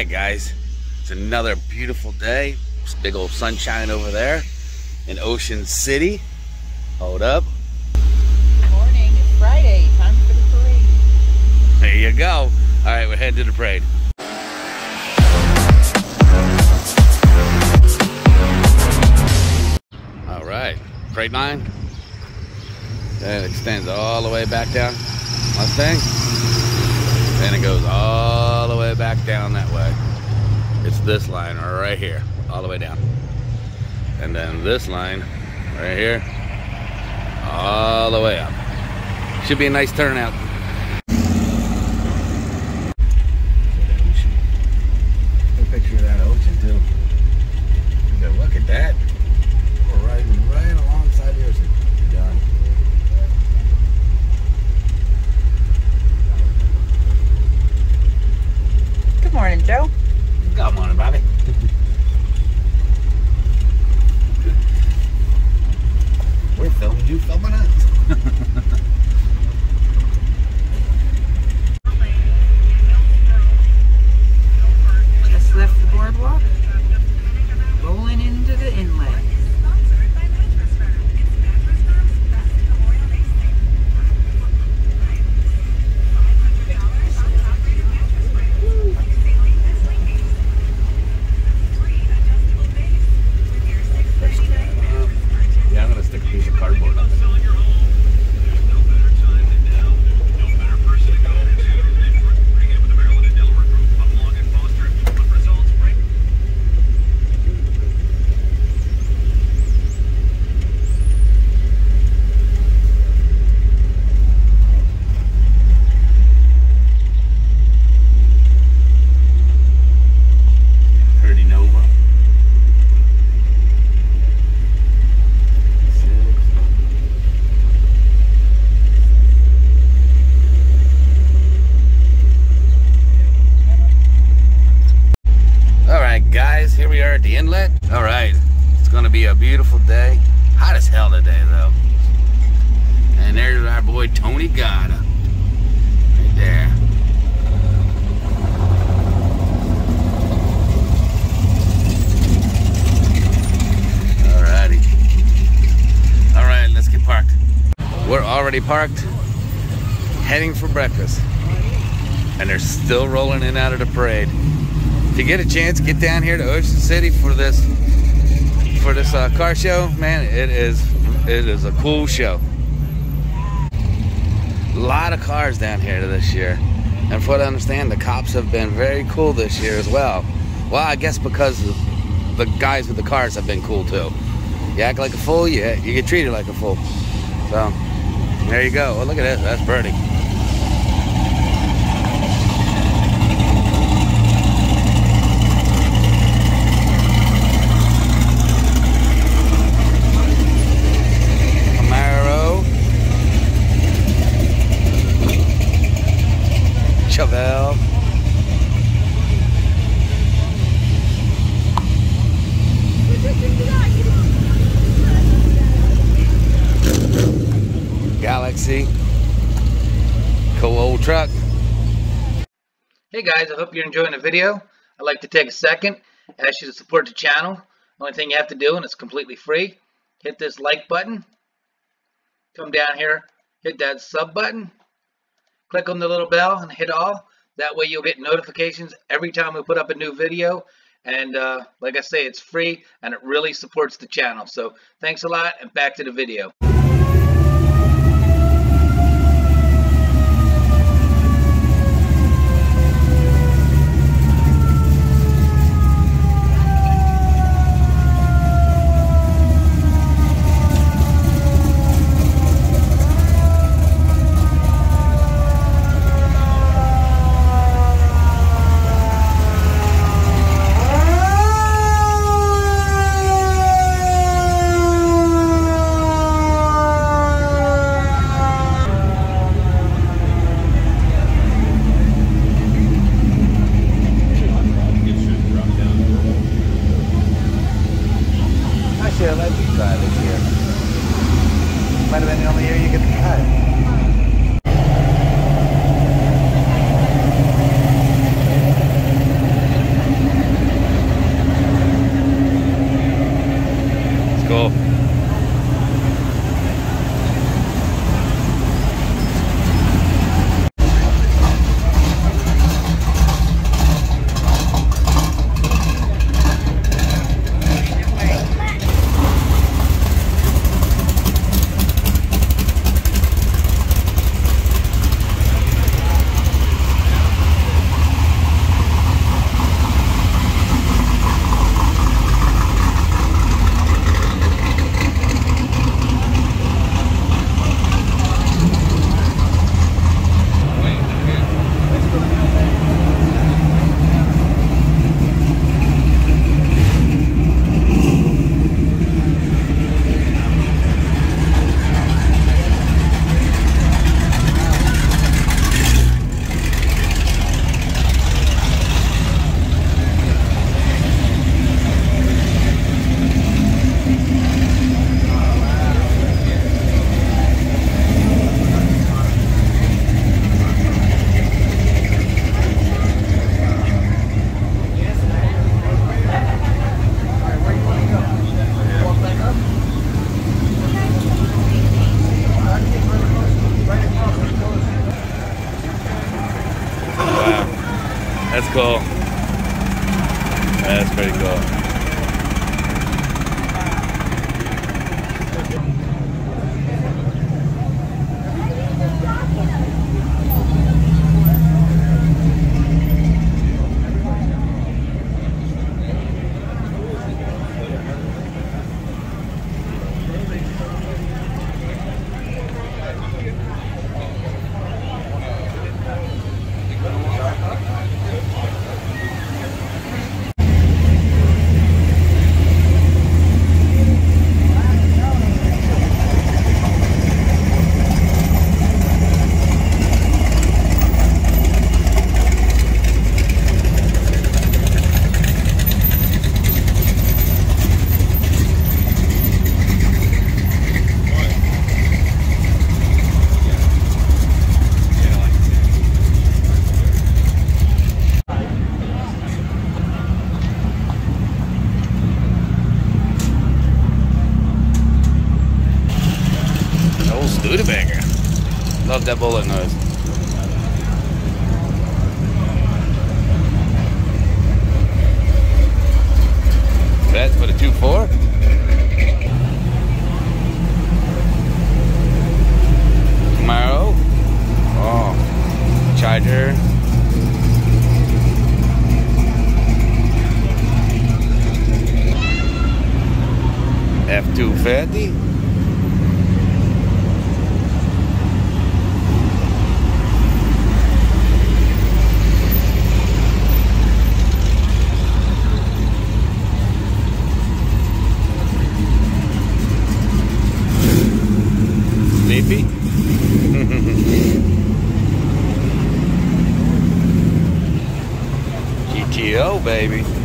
right, guys. It's another beautiful day. It's big old sunshine over there in Ocean City. Hold up. Good morning. It's Friday. Time for the parade. There you go. All right, we're heading to the parade. All right, parade line. That extends all the way back down Mustang. And it goes all way back down that way. It's this line right here, all the way down. And then this line right here, all the way up. Should be a nice turnout. picture of that ocean too. Look at that. We're riding right alongside the ocean. Done. Good morning, Joe. Come on, Bobby. We're filming you filming us. Just left the boardwalk. Rolling into the inlet. Yeah, I'm gonna stick a piece of cardboard up it. Pretty Nova. All right, guys, here we are at the inlet. All right, it's gonna be a beautiful day. Hot as hell today, though. And there's our boy Tony Gata. Right there. All righty. All right, let's get parked. We're already parked, heading for breakfast. And they're still rolling in out of the parade if you get a chance, get down here to Ocean City for this for this uh, car show. Man, it is it is a cool show. A lot of cars down here this year, and for what I understand, the cops have been very cool this year as well. Well, I guess because the guys with the cars have been cool too. You act like a fool, you you get treated like a fool. So there you go. Well, look at this. That's pretty. Chevelle. Galaxie. Cool old truck. Hey guys, I hope you're enjoying the video. I'd like to take a second, ask you to support the channel. Only thing you have to do, and it's completely free, hit this like button. Come down here, hit that sub button. Click on the little bell and hit all. That way you'll get notifications every time we put up a new video. And uh, like I say, it's free and it really supports the channel. So thanks a lot and back to the video. Love that bullet GTO, baby.